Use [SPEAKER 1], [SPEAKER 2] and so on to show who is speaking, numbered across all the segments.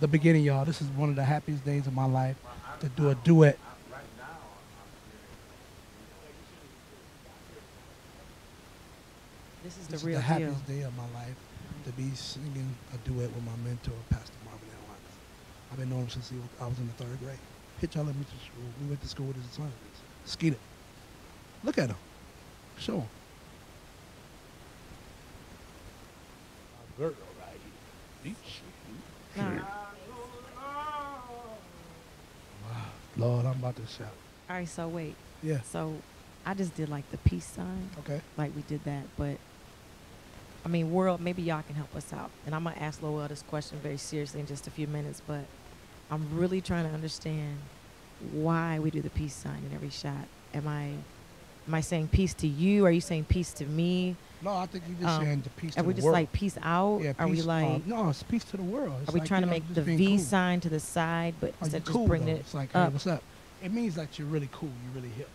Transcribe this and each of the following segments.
[SPEAKER 1] the beginning, y'all. This is one of the happiest days of my life to do a duet.
[SPEAKER 2] This is
[SPEAKER 1] This
[SPEAKER 2] the
[SPEAKER 1] is
[SPEAKER 2] real
[SPEAKER 1] the
[SPEAKER 2] deal.
[SPEAKER 1] happiest day of my life to be singing a duet with my mentor, Pastor Marvin L. Hodges. I've been knowing him since he was, I was in the third grade. Pitch Elementary School. We went to school with his son. Skeeter. Look at him. Show him. My girl right here.
[SPEAKER 2] Nah.
[SPEAKER 1] Wow. Lord, I'm about to shout.
[SPEAKER 2] All right, so wait.
[SPEAKER 1] Yeah.
[SPEAKER 2] So I just did like the peace sign,
[SPEAKER 1] Okay.
[SPEAKER 2] like we did that, but I mean, world, maybe y'all can help us out. And I'm gonna ask Lowell this question very seriously in just a few minutes, but I'm really trying to understand why we do the peace sign in every shot. Am I am I saying peace to you? Are you saying peace to me?
[SPEAKER 1] No, I think you're just
[SPEAKER 2] Um,
[SPEAKER 1] saying the peace to the world.
[SPEAKER 2] Are we just
[SPEAKER 1] world.
[SPEAKER 2] like peace out?
[SPEAKER 1] yeah,
[SPEAKER 2] are we
[SPEAKER 1] uh,
[SPEAKER 2] like
[SPEAKER 1] no, it's peace to the world. It's
[SPEAKER 2] are we
[SPEAKER 1] like,
[SPEAKER 2] trying to
[SPEAKER 1] know,
[SPEAKER 2] make the V
[SPEAKER 1] cool.
[SPEAKER 2] sign to the side, but
[SPEAKER 1] Are
[SPEAKER 2] instead of
[SPEAKER 1] cool,
[SPEAKER 2] just bring
[SPEAKER 1] though?
[SPEAKER 2] it
[SPEAKER 1] It's like, hey,
[SPEAKER 2] up?
[SPEAKER 1] what's up? It means that you're really cool. You're really hip.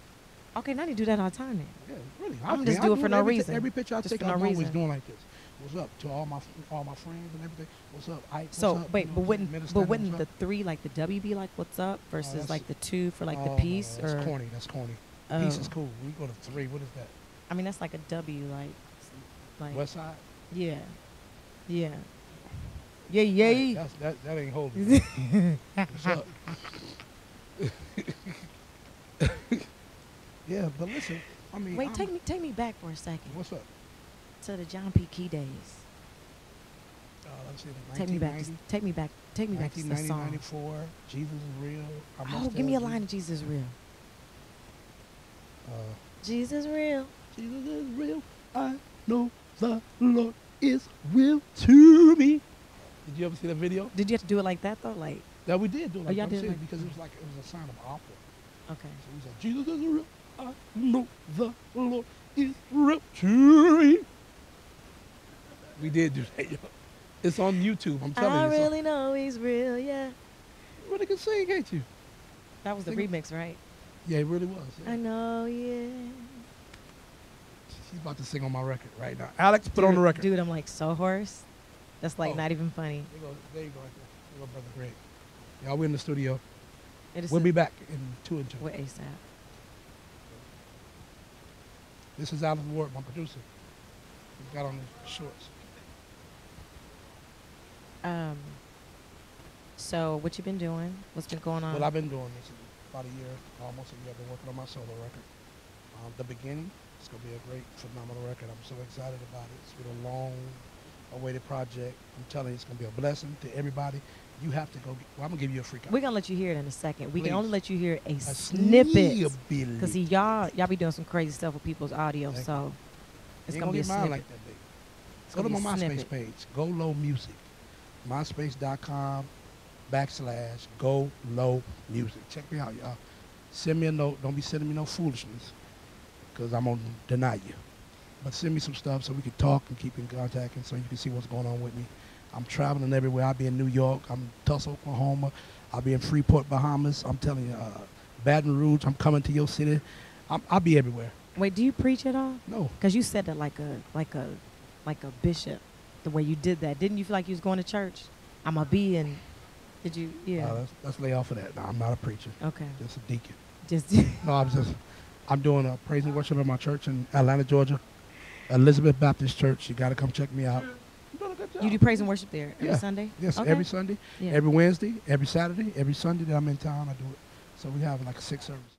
[SPEAKER 2] Okay, now you do that all the time then.
[SPEAKER 1] Yeah, really.
[SPEAKER 2] I'm
[SPEAKER 1] I
[SPEAKER 2] just
[SPEAKER 1] doing
[SPEAKER 2] do it for no
[SPEAKER 1] every,
[SPEAKER 2] reason.
[SPEAKER 1] Every picture I
[SPEAKER 2] Just
[SPEAKER 1] take,
[SPEAKER 2] no
[SPEAKER 1] I'm always doing like this. What's up to all my all my friends and everything? What's up? Ike, what's
[SPEAKER 2] So
[SPEAKER 1] up?
[SPEAKER 2] wait,
[SPEAKER 1] You know
[SPEAKER 2] but wouldn't but wouldn't the three like the W be like what's up versus
[SPEAKER 1] that's-
[SPEAKER 2] like the two for like
[SPEAKER 1] Oh,
[SPEAKER 2] the
[SPEAKER 1] no,
[SPEAKER 2] peace
[SPEAKER 1] That's
[SPEAKER 2] or
[SPEAKER 1] corny. That's corny.
[SPEAKER 2] Oh.
[SPEAKER 1] Peace is cool. We go to three. What is that?
[SPEAKER 2] I mean that's like a W like like
[SPEAKER 1] West Side.
[SPEAKER 2] yeah yeah yeah yeah.
[SPEAKER 1] That's, that that ain't holy. What's up? yeah, but listen. I mean,
[SPEAKER 2] Wait,
[SPEAKER 1] I'm-
[SPEAKER 2] take me take me back for a second
[SPEAKER 1] What's up?
[SPEAKER 2] to the John P. Kee days.
[SPEAKER 1] Uh, let's see. the
[SPEAKER 2] Take me back.
[SPEAKER 1] 1990,
[SPEAKER 2] To, take me back. Take me back to the song.
[SPEAKER 1] 94. Jesus is real.
[SPEAKER 2] Oh, give me a line of Jesus real.
[SPEAKER 1] Uh,
[SPEAKER 2] Jesus real.
[SPEAKER 1] Jesus is real. I know the Lord is real to me. Did you ever see that video?
[SPEAKER 2] Did you have to do it like that though? Like
[SPEAKER 1] That we did do it
[SPEAKER 2] Oh,
[SPEAKER 1] like
[SPEAKER 2] y'all did like-
[SPEAKER 1] because it was like it was a sign of opera.
[SPEAKER 2] okay.
[SPEAKER 1] So he said, Jesus is real. I know the Lord is real to me. We did do that, yo. It's on YouTube. I'm telling
[SPEAKER 2] I
[SPEAKER 1] you. I
[SPEAKER 2] really know he's real. Yeah.
[SPEAKER 1] You really can sing, ain't you?
[SPEAKER 2] That was the remix, right?
[SPEAKER 1] Yeah, it really was. yeah.
[SPEAKER 2] I know. Yeah.
[SPEAKER 1] She's about to sing on my record right now. Alex, put on the record.
[SPEAKER 2] Dude, I'm like so hoarse. That's like
[SPEAKER 1] Oh.
[SPEAKER 2] not even funny.
[SPEAKER 1] There you go. There you go. Right there. There you go, brother Greg. Y'all, we're in the studio.
[SPEAKER 2] It is
[SPEAKER 1] We'll be back in two and two.
[SPEAKER 2] with Asaph.
[SPEAKER 1] This is Asaph Ward, my producer. He got on the shorts.
[SPEAKER 2] Um. So what you been doing? What's been going on?
[SPEAKER 1] Well, I've been doing this about a year, almost a year. I've been working on my solo record. Um, the beginning, it's gonna be a great, phenomenal record. I'm so excited about it. It's been a long awaited project. I'm telling you, it's gonna be a blessing to everybody. You have to go. Get, well, I'm gonna give you a freak out.
[SPEAKER 2] We're gonna let you hear it in a second. We can only let you hear a,
[SPEAKER 1] A
[SPEAKER 2] snippet.
[SPEAKER 1] snippet.
[SPEAKER 2] Cause see, y'all y'all be doing some crazy stuff with people's audio,
[SPEAKER 1] Thank
[SPEAKER 2] so it's
[SPEAKER 1] You
[SPEAKER 2] gonna be a snippet.
[SPEAKER 1] like that, Go to my MySpace page. Go Low Music. MySpace.com backslash Go Low Music. Check me out, y'all. Send me a note. Don't be sending me no foolishness, cause I'm gonna deny you. But send me some stuff so we can talk and keep in contact, and so you can see what's going on with me. I'm traveling everywhere. I'll be in New York. I'm Tulsa, Oklahoma. I'll be in Freeport, Bahamas. I'm telling you, uh, Baton Rouge. I'm coming to your city. I'm, I'll be everywhere.
[SPEAKER 2] Wait, do you preach at all?
[SPEAKER 1] No,
[SPEAKER 2] Cause you said that like a like a like a bishop, the way you did that. Didn't you feel like you was going to church? I'm a be and did you? Yeah.
[SPEAKER 1] uh, let's, let's lay off of that. No, I'm not a preacher.
[SPEAKER 2] okay.
[SPEAKER 1] Just a deacon.
[SPEAKER 2] Just
[SPEAKER 1] No, I'm just, I'm doing a praise and worship at my church in Atlanta, Georgia, Elizabeth Baptist Church. You got to come check me out. You doing a good job.
[SPEAKER 2] you do praise and worship there every
[SPEAKER 1] Yeah.
[SPEAKER 2] Sunday.
[SPEAKER 1] Yes,
[SPEAKER 2] Okay.
[SPEAKER 1] every Sunday,
[SPEAKER 2] Yeah.
[SPEAKER 1] every Wednesday, every Saturday, every Sunday that I'm in town, I do it. So we have like six services.